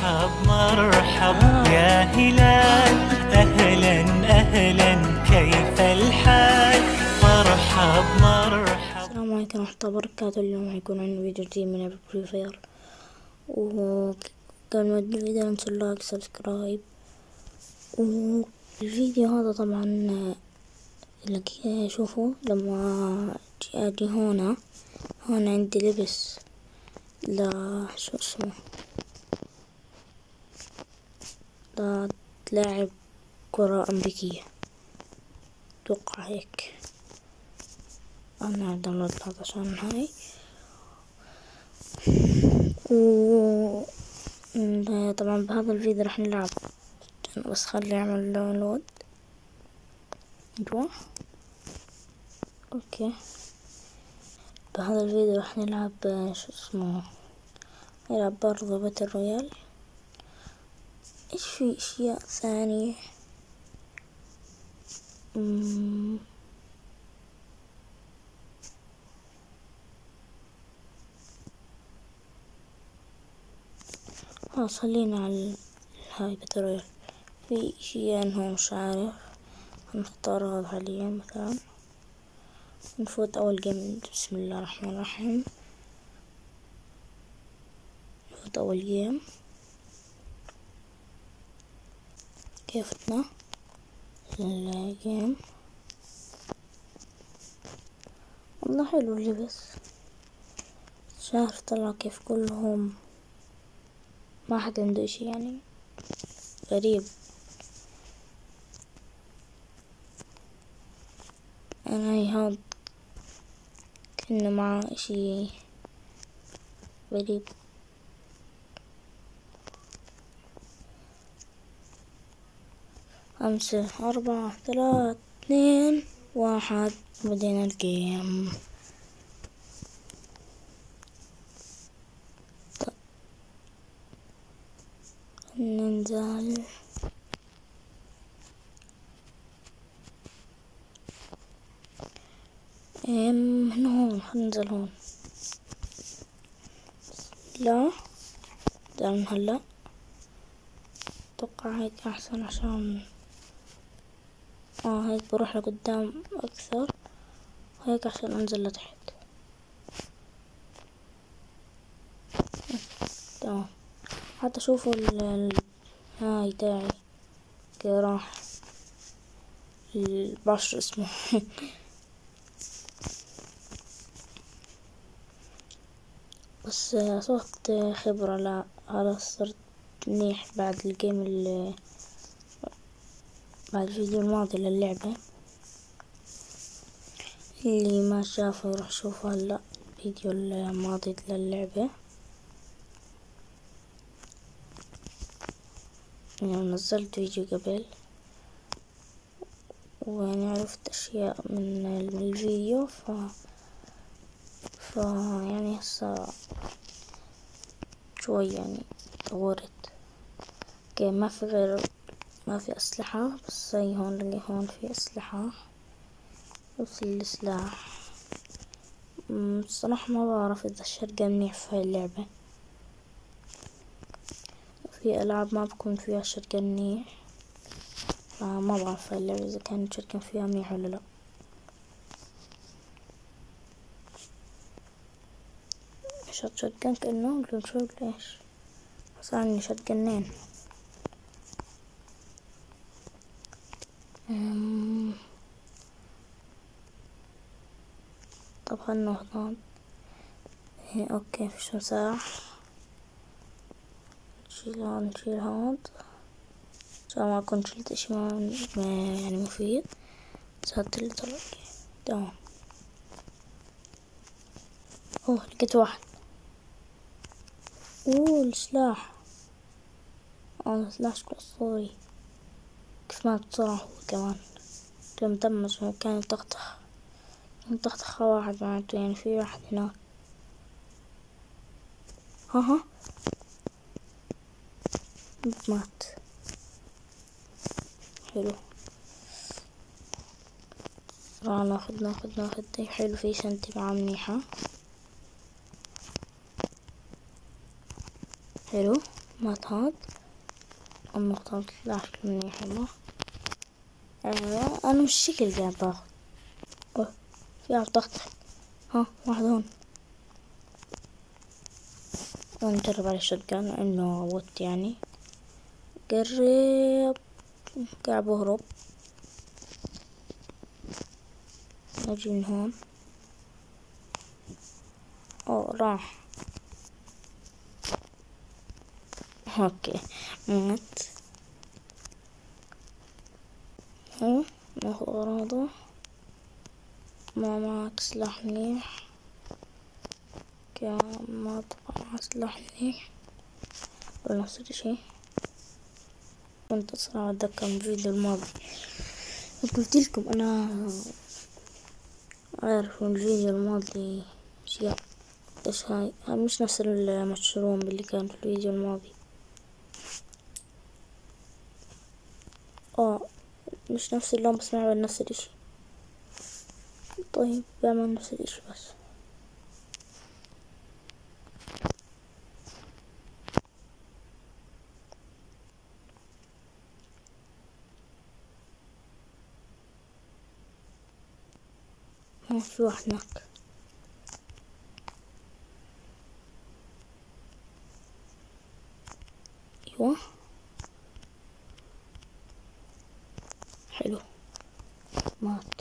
مرحب مرحب يا هلال أهلا أهلا كيف الحال؟ مرحب مرحب. السلام عليكم ورحمة الله وبركاته. اليوم حيكون عندنا فيديو جديد من لعبة Free Fire وقبل ما نبدأ الفيديو لا تنسوا like subscribe. والفيديو هذا طبعا لقي شوفوا لما أجي هنا. هنا عندي لبس لا شو اسمه؟ لا لاعب كرة أمريكية. أتوقع هيك. أنا download هذا عشان هاي. و طبعا بهذا الفيديو راح نلعب. بس خلي أعمل download أيوه. okay. بهذا الفيديو راح نلعب شو اسمه نلعب برضه battle royale إيش في أشياء ثانية. خلاص خلينا على هاي Battle Royale في أشياء إنه مش عارف. هنختار هذا حاليا مثلا. نفوت أول game بسم الله الرحمن الرحيم. نفوت أول game كيفتنا ال game والله حلو اللبس شايف طلع كيف كلهم ما حد عنده إشي يعني غريب. أنا هاد كأنه مع إشي غريب. خمسة أربعة ثلاثة اثنين واحد. بدينا الجيم. ننزل. من هون ننزل هون. لا. ده من هلا. أتوقع هيك أحسن عشان آه هيك بروح لقدام أكثر. هيك عشان أنزل لتحت. تمام. حتى شوفوا ال هاي تاعي. راح. البشر اسمه. بس صوت خبرة لا خلاص صرت منيح بعد الجيم اللي بعد الفيديو الماضي للعبة. اللي ما شافه يروح شوفه هلا الفيديو الماضي للعبة. يعني نزلت فيديو قبل ويعني عرفت أشياء من الفيديو ف ف يعني هسه شوي يعني طورت. أوكي ما في غير ما في أسلحة بس زي هون لقي هون في أسلحة بس السلاح. الصراحة ما بعرف إذا الشرقة منيح في هاي اللعبة. في ألعاب ما بكون فيها شرقة منيح. فما بعرف في هاي اللعبة إذا كانت شرقة فيها منيح ولا لأ. شط شotgun كأنه ولا شو ولا إيش صار عندي شotgunين طب هون إيه أوكي فيش مساح نشيل هاد نشيل هاد عشان ما أكون شلت إشي ما يعني مفيد. صارت اللي طلع تمام. أوه لقيت واحد. أوه السلاح. آه السلاح شكله أسطوري. بسرعة هو كمان. كان مدمج هو كان يطخطخ يطخطخ واحد معناته يعني في واحد هناك. ها ها مات. حلو. راح ناخد ناخد ناخد دي حلو في شنطة معاه منيحة. حلو. مات هاد. النقطة مطلعش مني حلوة أيوة. أنا مش شكل قاعد أوه، في على طخطخ ها واحد هون. ونجرب على الشotgun إنه وات يعني. قرب قاعد بهرب. نجي من هون. أوه راح. أوكي مات. هو ناخذ اغراضه ما معك سلاح كمان ما طبعا سلاح منيح ولا نفس الشي كنت صراحة أتذكر من الفيديو الماضي قلت لكم أنا عارف من الفيديو الماضي أشياء هاي؟ هاي مش نفس المشروم اللي كان في الفيديو الماضي آه مش نفس اللون بس نعمل نفس الإشي. طيب بعمل نفس الإشي بس. في واحد هناك. أيوه حلو مات.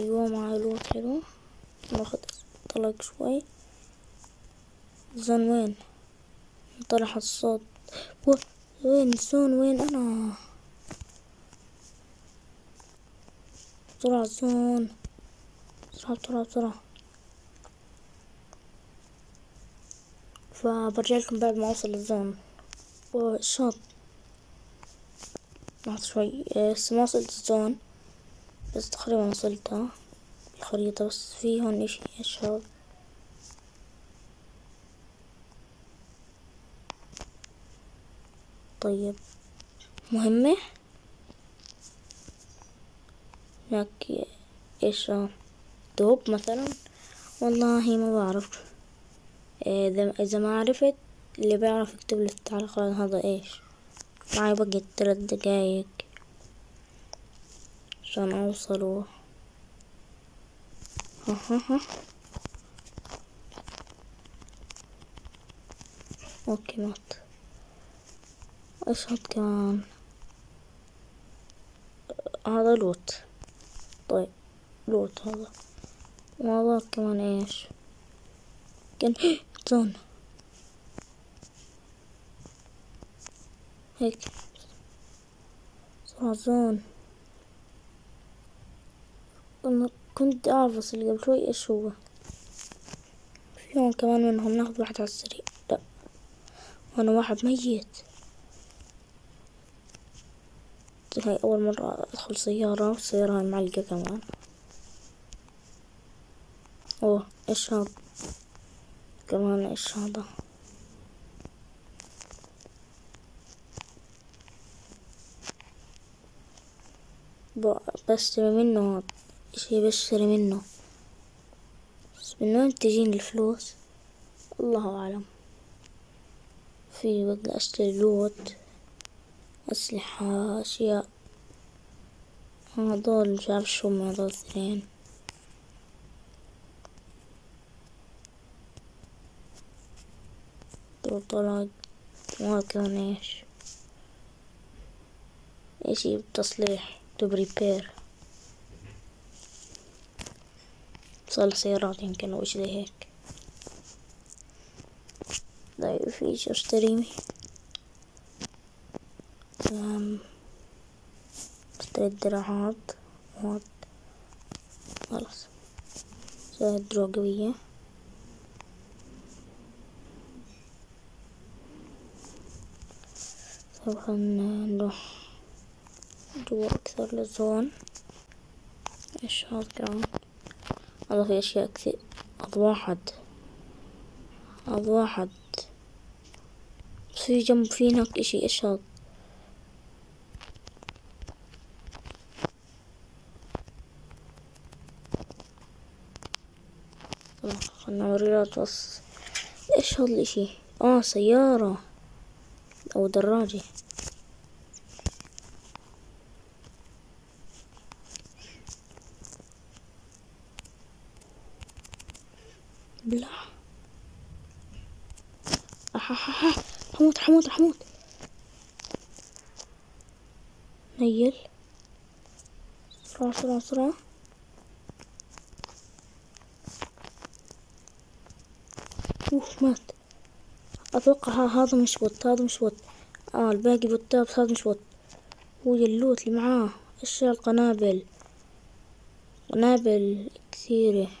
أيوه معاي لوت حلو. ناخد طلق شوي. زن وين؟ طلع الصوت. وين؟ زون وين أنا؟ بسرعة زون بسرعة بسرعة بسرعة فبرجع لكم بعد ما أوصل الزون. والشوط لحظة شوي. بس ما وصلت الزون. بس تقريبا وصلتها. الخريطة. بس في هون اشي يا شباب طيب. مهمة؟ هناك إيش؟ دوب مثلا. والله ما بعرف. اذا ما عرفت اللي بيعرف يكتب لي في التعليقات هذا إيش؟ معي بقي ثلاث دقايق. عشان أوصل ها ها ها okay مات. إيش هاد كمان هذا loot. طيب loot هذا. وهذا كمان إيش؟ كان zone هيك. صار زون أنا كنت أعرف اللي قبل شوي إيش هو. في هون كمان منهم ناخذ واحد على السريع. لا. وأنا واحد ميت. هاي أول مرة أدخل سيارة والسيارة معلقة كمان. أوه إيش هذا؟ كمان إيش هذا بشتري منه شي بشتري منه. بس من وين تجيني الفلوس؟ الله أعلم. في بقى أشتري لوت أسلحة أشياء. هذول مش عارف شو هذول الاثنين دول طلع ما إيش. إيش بتصليح تو بريبير صار سيارات يمكن أو شي زي هيك. طيب في إيش أشتري. أم، أشتري الدراعات. خلاص. دروع قوية. خلنا نروح جوا أكثر للزون. إيش هاد كمان هذا في أشياء كثير. هذا واحد. هذا واحد. بس في جنب في هناك إشي. إيش هاد؟ خلنا نوريلات بس إيش هذا الإشي؟ آه سيارة. أو دراجة. بلا أححح. حموت حموت حموت. نيل. بسرعة بسرعة بسرعة أوف مات. أتوقع هذا مش bot هذا مش bot. آه الباقي bot ات بس هذا مش bot. هو ال loot اللي معاه إيش القنابل؟ قنابل كثيرة.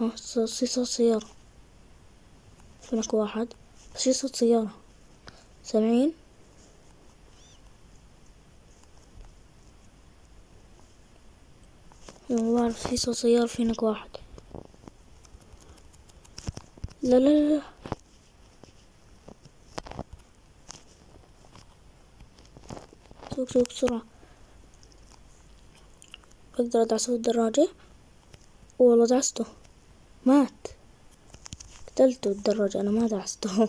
ها ص- في صوت سيارة هناك واحد بس في صوت سيارة سامعين ما بعرف في صوت سيارة في هناك واحد لا لا لا. سوق سوق بسرعة بقدر ادعسه الدراجة والله دعسته مات. قتلته الدراجة أنا ما دعسته.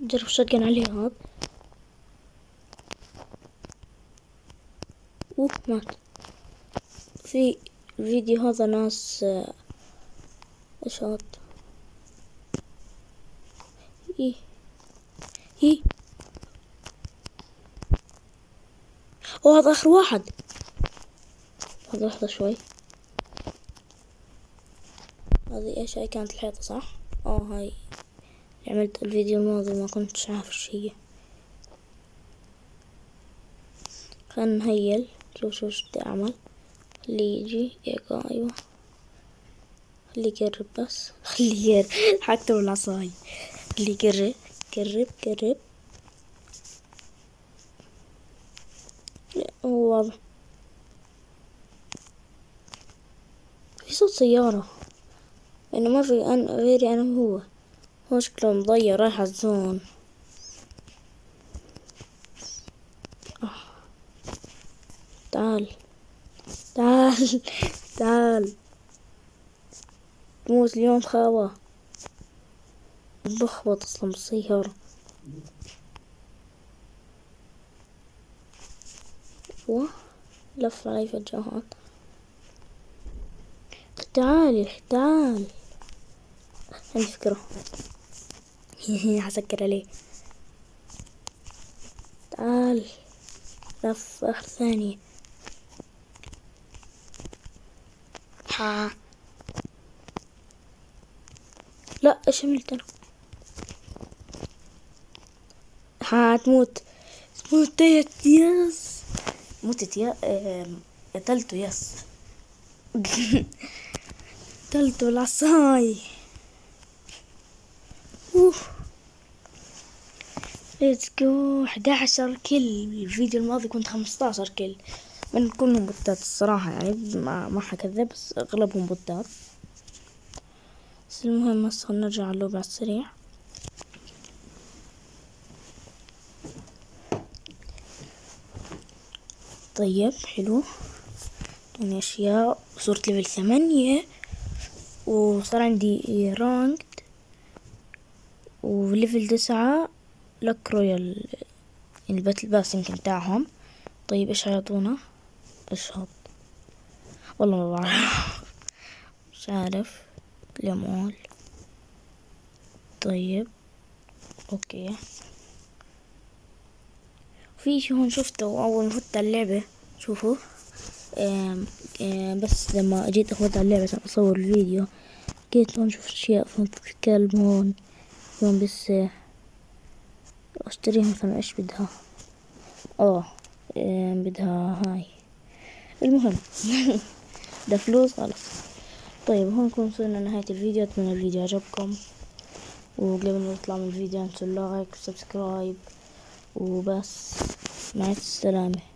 جرب شقن عليه هذا. أوف مات. في الفيديو هذا ناس آه، إيش هاد إيه. إيه. اوه هذا آخر واحد. هذا لحظة شوي. هذه إيش هاي كانت الحيطة صح؟ آه هاي. عملت الفيديو الماضي ما كنتش عارف إيش هي. خلينا نهيل. شوف شوف إيش بدي أعمل. خليه يجي. أيوه أيوه. خليه يقرب بس. خليه يقرب. حتى بالعصاي خليه يقرب. قرب قرب واضح. في صوت سيارة. يعني ما في أنا غيري أنا وهو هو شكله مضيع رايح على الزون. آه. تعال. تعال. تعال. موت اليوم خاوة. بخبط أصلا بالسيارة و لف علي فجأة هون تعال تعال عندي فكرة حسكر عليه تعال لف آخر ثانية ها. لا إيش عملت أنا؟ ها تموت. موتيت يس موتت يا قتلته يس. قتلته العصاي أوف. let's go 11 kill الفيديو الماضي كنت 15 kill من كلهم bot ات الصراحة يعني ما ما حكذب بس أغلبهم bot ات بس المهم خلنا نرجع اللعبة على السريع. طيب حلو. يعني أشياء صرت level ثمانية. وصار عندي رانكد وليفل تسعة لك رويال يعني الباتل باس يمكن بتاعهم. طيب إيش حيعطونا إيش هاد؟ والله ما بعرف. مش عارف. اليمول طيب أوكي. في شي هون شفته أول ما فتت على اللعبة. شوفوا. آم، آم، بس لما جيت اخوض على اللعبة عشان أصور الفيديو لقيت هون شوف أشياء فهمت كلب هون. هون بس أشتريها مثلا إيش بدها؟ آه بدها هاي. المهم ده فلوس خلاص. طيب هون نكون وصلنا لنهاية الفيديو. أتمنى الفيديو عجبكم وقبل ما نطلع من الفيديو انسوا ال like وال subscribe وبس. مع السلامة.